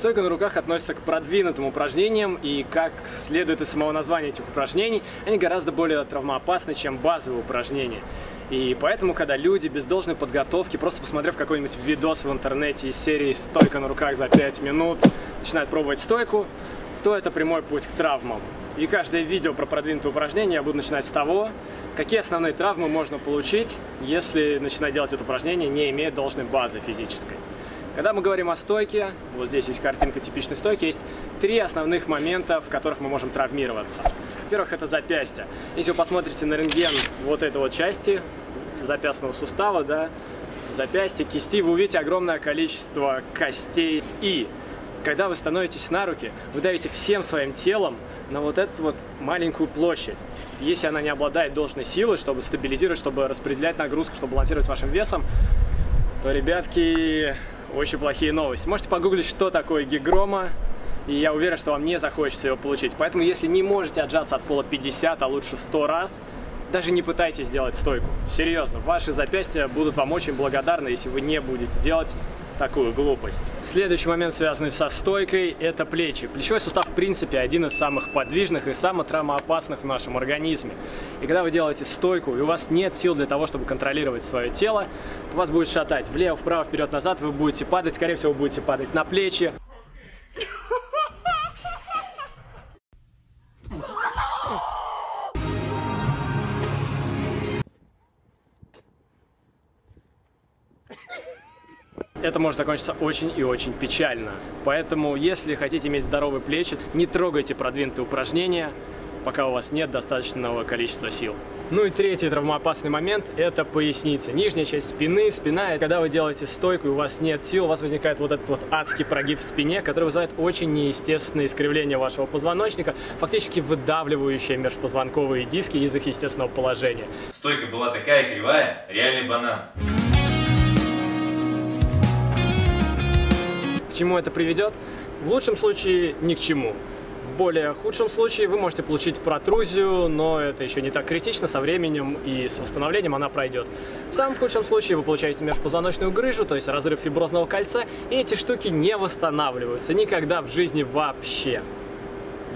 Стойка на руках относится к продвинутым упражнениям, и как следует из самого названия этих упражнений, они гораздо более травмоопасны, чем базовые упражнения. И поэтому, когда люди без должной подготовки, просто посмотрев какой-нибудь видос в интернете из серии «Стойка на руках за 5 минут», начинают пробовать стойку, то это прямой путь к травмам. И каждое видео про продвинутые упражнения я буду начинать с того, какие основные травмы можно получить, если начинать делать это упражнение, не имея должной базы физической. Когда мы говорим о стойке, вот здесь есть картинка типичной стойки, есть три основных момента, в которых мы можем травмироваться. Во-первых, это запястье. Если вы посмотрите на рентген вот этой вот части запястного сустава, да, запястья, кисти, вы увидите огромное количество костей и когда вы становитесь на руки, вы давите всем своим телом на вот эту вот маленькую площадь. Если она не обладает должной силой, чтобы стабилизировать, чтобы распределять нагрузку, чтобы балансировать вашим весом, то, ребятки, очень плохие новости. Можете погуглить, что такое гигрома, и я уверен, что вам не захочется его получить. Поэтому, если не можете отжаться от пола 50, а лучше 100 раз, даже не пытайтесь сделать стойку. Серьезно, ваши запястья будут вам очень благодарны, если вы не будете делать такую глупость. Следующий момент, связанный со стойкой, это плечи. Плечевой сустав, в принципе, один из самых подвижных и самых травмоопасных в нашем организме. И когда вы делаете стойку, и у вас нет сил для того, чтобы контролировать свое тело, то вас будет шатать влево, вправо, вперед, назад, вы будете падать, скорее всего, будете падать на плечи, это может закончиться очень и очень печально. Поэтому, если хотите иметь здоровые плечи, не трогайте продвинутые упражнения, пока у вас нет достаточного количества сил. Ну и третий травмоопасный момент – это поясница. Нижняя часть спины, спина. Когда вы делаете стойку и у вас нет сил, у вас возникает вот этот вот адский прогиб в спине, который вызывает очень неестественное искривление вашего позвоночника, фактически выдавливающее межпозвонковые диски из их естественного положения. Стойка была такая кривая, реальный банан. Чему это приведет? В лучшем случае ни к чему. В более худшем случае вы можете получить протрузию, но это еще не так критично, со временем и с восстановлением она пройдет. В самом худшем случае вы получаете межпозвоночную грыжу, то есть разрыв фиброзного кольца, и эти штуки не восстанавливаются никогда в жизни вообще.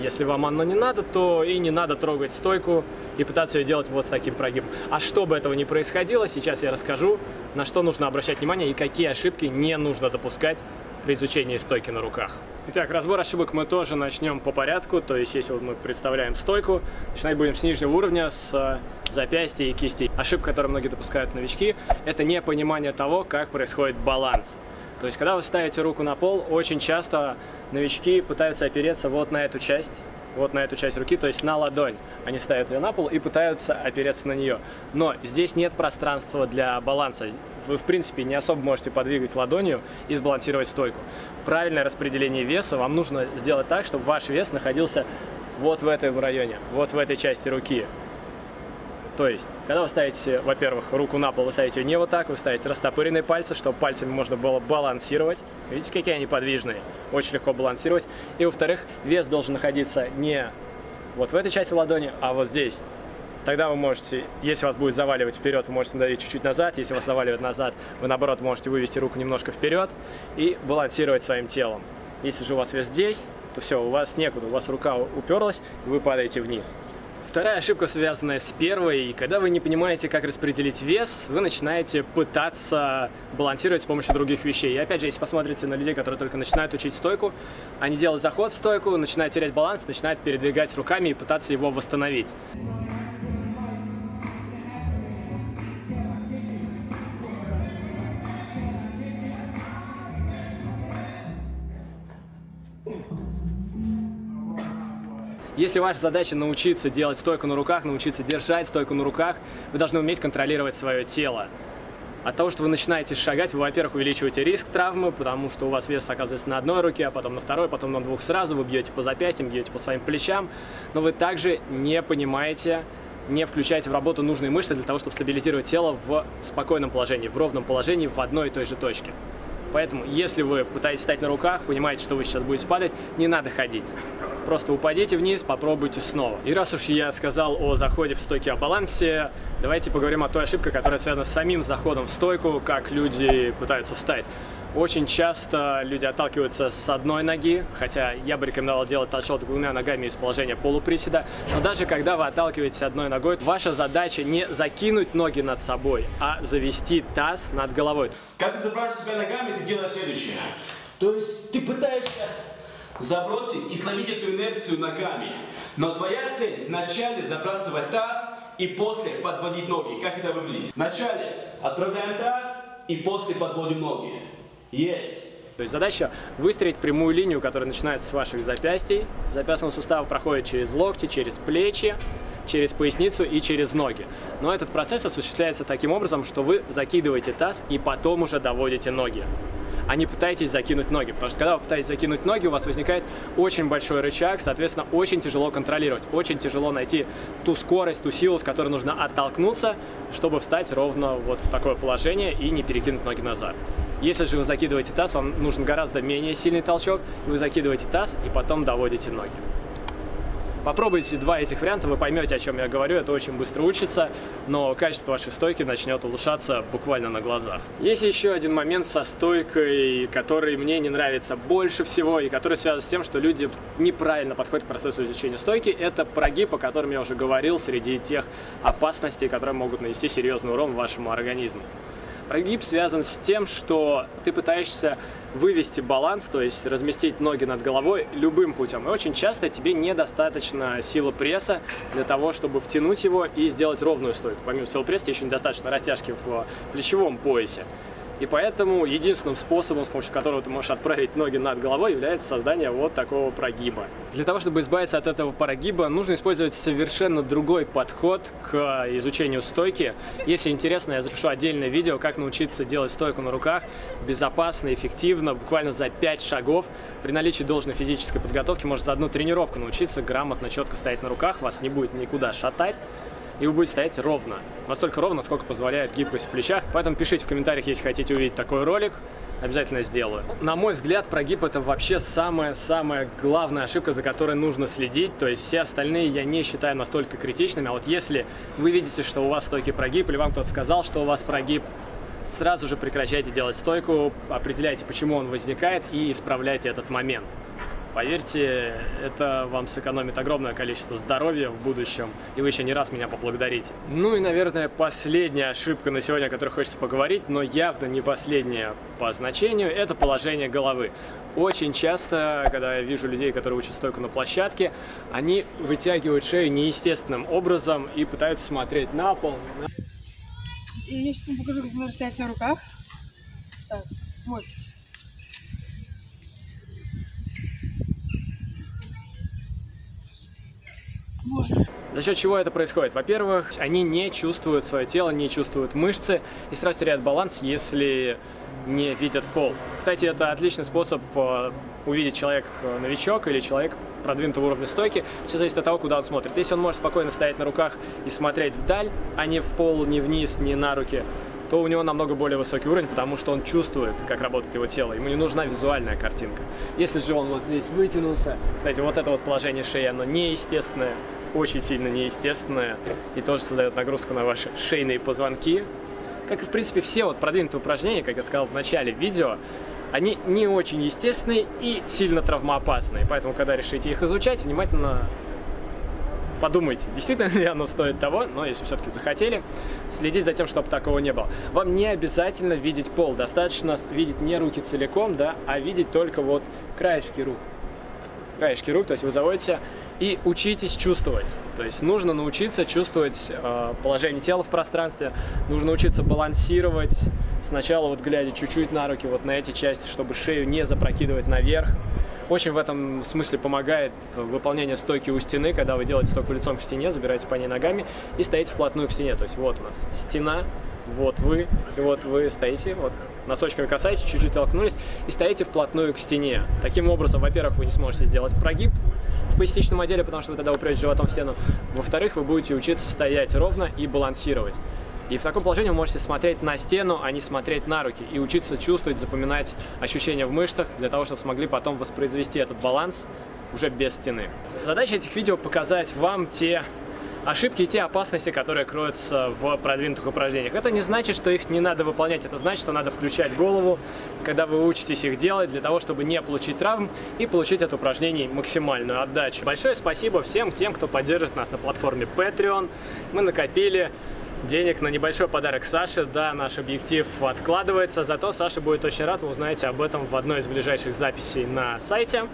Если вам оно не надо, то и не надо трогать стойку и пытаться ее делать вот с таким прогибом. А чтобы этого не происходило, сейчас я расскажу, на что нужно обращать внимание и какие ошибки не нужно допускать при изучении стойки на руках. Итак, разбор ошибок мы тоже начнем по порядку, то есть если вот мы представляем стойку, начинать будем с нижнего уровня, с э, запястья и кистей. Ошибка, которую многие допускают новички, это непонимание того, как происходит баланс. То есть, когда вы ставите руку на пол, очень часто новички пытаются опереться вот на эту часть, вот на эту часть руки, то есть на ладонь. Они ставят ее на пол и пытаются опереться на нее. Но здесь нет пространства для баланса вы, в принципе, не особо можете подвигать ладонью и сбалансировать стойку. Правильное распределение веса вам нужно сделать так, чтобы ваш вес находился вот в этом районе, вот в этой части руки. То есть, когда вы ставите, во-первых, руку на пол, вы ставите ее не вот так, вы ставите растопыренные пальцы, чтобы пальцами можно было балансировать. Видите, какие они подвижные? Очень легко балансировать. И, во-вторых, вес должен находиться не вот в этой части ладони, а вот здесь. Тогда вы можете, если вас будет заваливать вперед, вы можете надавить чуть-чуть назад. Если вас заваливает назад, вы наоборот можете вывести руку немножко вперед и балансировать своим телом. Если же у вас вес здесь, то все, у вас некуда, у вас рука уперлась, и вы падаете вниз. Вторая ошибка, связанная с первой, когда вы не понимаете, как распределить вес, вы начинаете пытаться балансировать с помощью других вещей. И опять же, если посмотрите на людей, которые только начинают учить стойку, они делают заход в стойку, начинают терять баланс, начинают передвигать руками и пытаться его восстановить. Если ваша задача научиться делать стойку на руках, научиться держать стойку на руках, вы должны уметь контролировать свое тело. От того, что вы начинаете шагать, вы, во-первых, увеличиваете риск травмы, потому что у вас вес оказывается на одной руке, а потом на второй, потом на двух сразу, вы бьете по запястьям, бьете по своим плечам, но вы также не понимаете, не включаете в работу нужные мышцы для того, чтобы стабилизировать тело в спокойном положении, в ровном положении, в одной и той же точке. Поэтому, если вы пытаетесь встать на руках, понимаете, что вы сейчас будете падать, не надо ходить. Просто упадите вниз, попробуйте снова. И раз уж я сказал о заходе в стойке о балансе, давайте поговорим о той ошибке, которая связана с самим заходом в стойку, как люди пытаются встать. Очень часто люди отталкиваются с одной ноги, хотя я бы рекомендовал делать толчок двумя ногами из положения полуприседа. Но даже когда вы отталкиваетесь одной ногой, ваша задача не закинуть ноги над собой, а завести таз над головой. Когда ты забрасываешь себя ногами, ты делаешь следующее. То есть ты пытаешься забросить и словить эту инерцию ногами. Но твоя цель вначале забрасывать таз и после подводить ноги. Как это выглядит? Вначале отправляем таз и после подводим ноги. Есть. То есть задача выстроить прямую линию, которая начинается с ваших запястий. Запястный сустав проходит через локти, через плечи, через поясницу и через ноги. Но этот процесс осуществляется таким образом, что вы закидываете таз и потом уже доводите ноги а не пытаетесь закинуть ноги. Потому что когда вы пытаетесь закинуть ноги, у вас возникает очень большой рычаг, соответственно, очень тяжело контролировать. Очень тяжело найти ту скорость, ту силу, с которой нужно оттолкнуться, чтобы встать ровно вот в такое положение и не перекинуть ноги назад. Если же вы закидываете таз, вам нужен гораздо менее сильный толчок. Вы закидываете таз и потом доводите ноги. Попробуйте два этих варианта, вы поймете, о чем я говорю, это очень быстро учится, но качество вашей стойки начнет улучшаться буквально на глазах. Есть еще один момент со стойкой, который мне не нравится больше всего и который связан с тем, что люди неправильно подходят к процессу изучения стойки. Это прогиб, о котором я уже говорил, среди тех опасностей, которые могут нанести серьезный урон вашему организму. Прогиб связан с тем, что ты пытаешься вывести баланс, то есть разместить ноги над головой любым путем. И очень часто тебе недостаточно силы пресса для того, чтобы втянуть его и сделать ровную стойку. Помимо силы пресса, еще недостаточно растяжки в плечевом поясе. И поэтому единственным способом, с помощью которого ты можешь отправить ноги над головой, является создание вот такого прогиба. Для того, чтобы избавиться от этого прогиба, нужно использовать совершенно другой подход к изучению стойки. Если интересно, я запишу отдельное видео, как научиться делать стойку на руках безопасно, эффективно, буквально за 5 шагов. При наличии должной физической подготовки можно за одну тренировку научиться грамотно, четко стоять на руках, вас не будет никуда шатать и вы будете стоять ровно. Настолько ровно, сколько позволяет гибкость в плечах. Поэтому пишите в комментариях, если хотите увидеть такой ролик. Обязательно сделаю. На мой взгляд, прогиб это вообще самая-самая главная ошибка, за которой нужно следить. То есть все остальные я не считаю настолько критичными. А вот если вы видите, что у вас стойкий прогиб, или вам кто-то сказал, что у вас прогиб, сразу же прекращайте делать стойку, определяйте, почему он возникает и исправляйте этот момент. Поверьте, это вам сэкономит огромное количество здоровья в будущем, и вы еще не раз меня поблагодарите. Ну и, наверное, последняя ошибка на сегодня, о которой хочется поговорить, но явно не последняя по значению, это положение головы. Очень часто, когда я вижу людей, которые учат стойку на площадке, они вытягивают шею неестественным образом и пытаются смотреть на пол. И я сейчас вам покажу, как надо стоять на руках. Так, вот. За счет чего это происходит? Во-первых, они не чувствуют свое тело, не чувствуют мышцы и сразу теряют баланс, если не видят пол. Кстати, это отличный способ э, увидеть человек э, новичок или человек продвинутого уровня стойки. Все зависит от того, куда он смотрит. Если он может спокойно стоять на руках и смотреть вдаль, а не в пол, не вниз, не на руки, то у него намного более высокий уровень, потому что он чувствует, как работает его тело. Ему не нужна визуальная картинка. Если же он вот здесь вытянулся, кстати, вот это вот положение шеи, оно неестественное, очень сильно неестественное и тоже создает нагрузку на ваши шейные позвонки. Как и, в принципе, все вот продвинутые упражнения, как я сказал в начале видео, они не очень естественные и сильно травмоопасные. Поэтому, когда решите их изучать, внимательно подумайте, действительно ли оно стоит того, но если все-таки захотели, следить за тем, чтобы такого не было. Вам не обязательно видеть пол, достаточно видеть не руки целиком, да, а видеть только вот краешки рук. Краешки рук, то есть вы заводите и учитесь чувствовать. То есть нужно научиться чувствовать э, положение тела в пространстве, нужно учиться балансировать, сначала вот глядя чуть-чуть на руки, вот на эти части, чтобы шею не запрокидывать наверх. Очень в этом смысле помогает выполнение стойки у стены, когда вы делаете стойку лицом к стене, забираете по ней ногами и стоите вплотную к стене. То есть вот у нас стена, вот вы, и вот вы стоите, вот носочками касаетесь, чуть-чуть толкнулись и стоите вплотную к стене. Таким образом, во-первых, вы не сможете сделать прогиб, в поясничном отделе, потому что вы тогда упрете животом в стену. Во-вторых, вы будете учиться стоять ровно и балансировать. И в таком положении вы можете смотреть на стену, а не смотреть на руки. И учиться чувствовать, запоминать ощущения в мышцах, для того, чтобы смогли потом воспроизвести этот баланс уже без стены. Задача этих видео показать вам те ошибки и те опасности, которые кроются в продвинутых упражнениях. Это не значит, что их не надо выполнять, это значит, что надо включать голову, когда вы учитесь их делать, для того, чтобы не получить травм и получить от упражнений максимальную отдачу. Большое спасибо всем тем, кто поддержит нас на платформе Patreon. Мы накопили денег на небольшой подарок Саше. Да, наш объектив откладывается, зато Саша будет очень рад, вы узнаете об этом в одной из ближайших записей на сайте.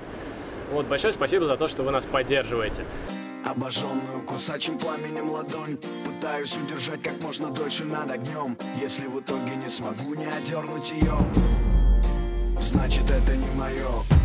Вот, большое спасибо за то, что вы нас поддерживаете. Обожженную кусачим пламенем ладонь Пытаюсь удержать как можно дольше над огнем Если в итоге не смогу не одернуть ее Значит это не мое